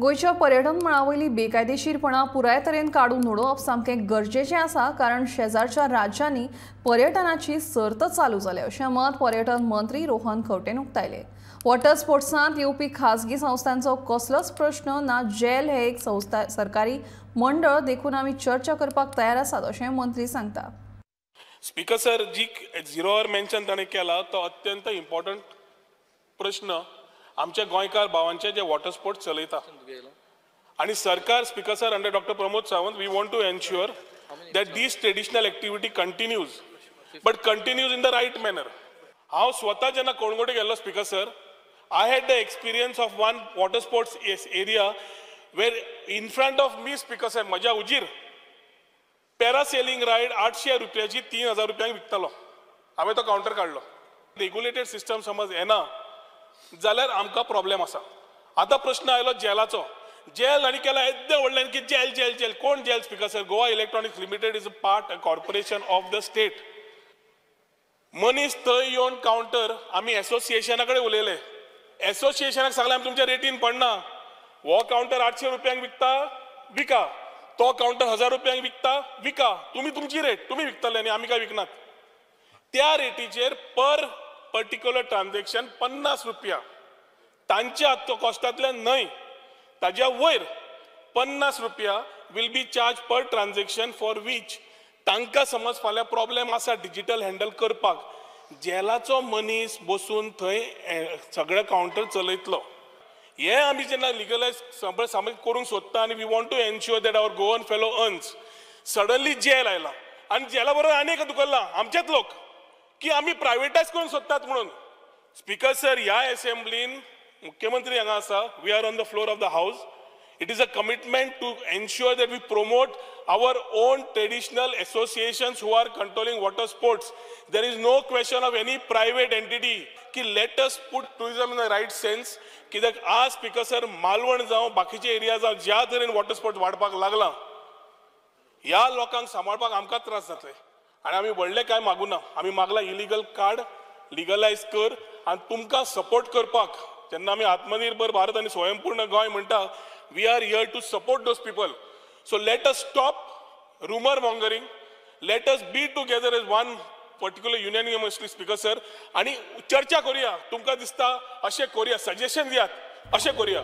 गोंयच्या पर्यटन मळावयली बेकायदेशीरपणां पुराय तरेन काडून उडोवप सामकें गरजेचें आसा कारण शेजारच्या राज्यांनी पर्यटनाची सर्त चालू जाल्या अशें मत पर्यटन मंत्री रोहन खंवटेन उक्तायलें. वॉटर स्पोर्ट्सांत येवपी खाजगी संस्थांचो कसलोच प्रश्न ना जेल हे एक संस्था सरकारी मंडळ देखून आमी चर्चा करपाक तयार आसात अशें मंत्री सांगता. स्पीकर सर जी झिरोवर मेन्शन ताणें केला तो अत्यंत इम्पॉर्टंट प्रश्न आमच्या गोंयकार भावांचे जे वॉटर स्पोर्ट्स चलयता. आणि सरकार speaker sir under doctor Pramod Sawant we want to ensure that these traditional activity continues but continues in the right manner हांव स्वता जेन्ना कोणगोटे गेल्लो speaker sir I had the experience of one water sports area where in front of me speaker sir म्हज्या उजीर parasailing ride आठशे रुपयाची तीन हजार रुपयांक विकतालो. हांवें तो कावंटर काडलो रेग्युलेटेड सिस्टम समज येना जाल्यार आमकां प्रॉब्लेम आसा. आतां प्रश्न आयलो जेलाचो. जेल आनी केला येद्या व्हडल्यान की जेल जेल जेल. कोण gel speaker sir Goa Electronics Limited is a part a corporation of the state मनीस थंय येवन कावंटर आमी एसोसिएशना कडेन उलयले. एसोसिएशनाक सांगलें आमी तुमच्या रेटीन पडना. हो कावंटर आठशे रुपयांक विकता विका. तो कावंटर हजार रुपयांक विकता विका. तुमी तुमची रेट तुमी विकतले आनी आमी काय विकनात त्या रेटीचेर पर पर्टिक्युलर ट्रान्झॅक्शन पन्नास रुपया. तांच्या कॉस्टांतल्यान न्हय ताज्या वयर पन्नास रुपया will be charge per transaction for which तांकां समज फाल्यां प्रॉब्लेम आसा डिजिटल हँडल करपाक. जेलाचो मनीस बसून थंय सगळे कावंटर चलयतलो. हे आमी जेन्ना लिगलायज सामकें करूंक सोदता आनी we want to ensure that our Goan fellow earns suddenly gel आयला. आनी जेला बरोबर आनी एक दुखल्ला आमचेच लोक. की आमी प्रायव्हेटायज करून सोदतात म्हणून. स्पीकर सर ह्या असेंब्लीन मुख्यमंत्री हांगा आसा we are on the floor of the house it is a commitment to ensure that we promote our own traditional associations who are controlling water sports. There is no question of any private entity की let us put tourism in the right sense कित्याक आज speaker sir Malvan जावं बाकीचे area जावं ज्या तरेन water sports वाडपाक लागला ह्या लोकांक सांबाळपाक आमकां त्रास जातले आनी आमी व्हडले कांय मागुना आमी मागला इलिगल कार्ड लिगलायज कर आनी तुमकां सपोर्ट करपाक. जेन्ना आमी आत्मनिर्भर भारत आनी स्वयंपूर्ण गोंय म्हणटा we are here to support those people so let us stop rumour mongering let us be together as one particular unanimously speaker sir आणि चर्चा करूया. तुमकां दिसता अशें करूया. सजेशन दियात. अशें करूया.